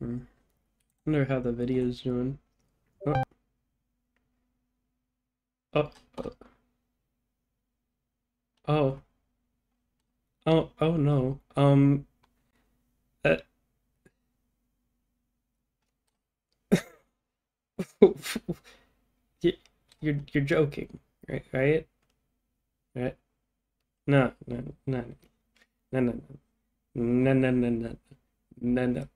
Hmm. Wonder how the video's doing. Oh. Oh. Oh. Oh. Oh, no. Um. Uh, you, you're you're joking, right? Right? Right? No, no, no, no, no, no, no, no, no, no, no, no.